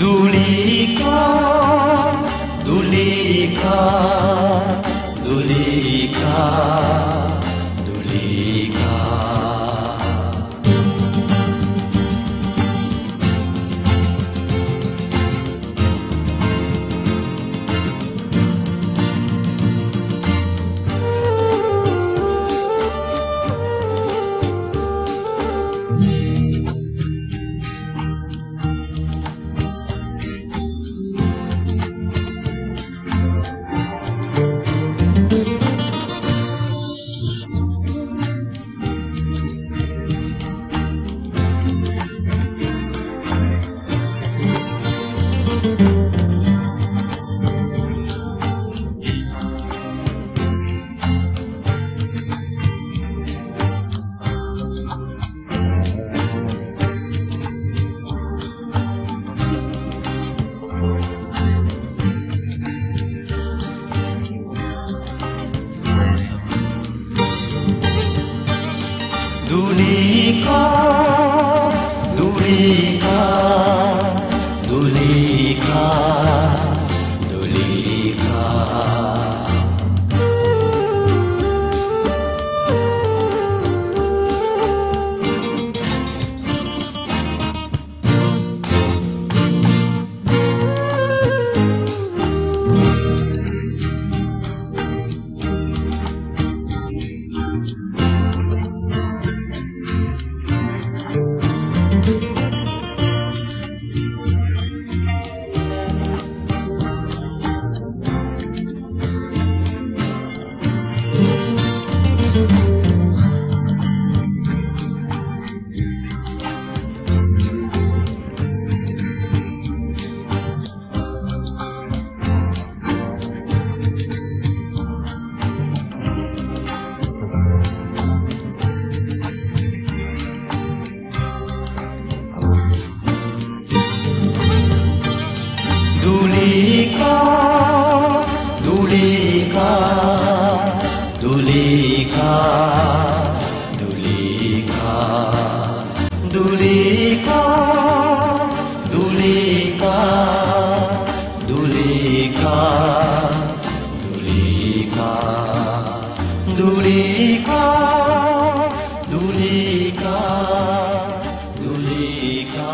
दुलिका दुलिका दुलिका। দুড়িকা দুড়িকা দুলিকা দুলিকা দুলিকা দুলিকা দুলিকা দুলিকা দুলিকা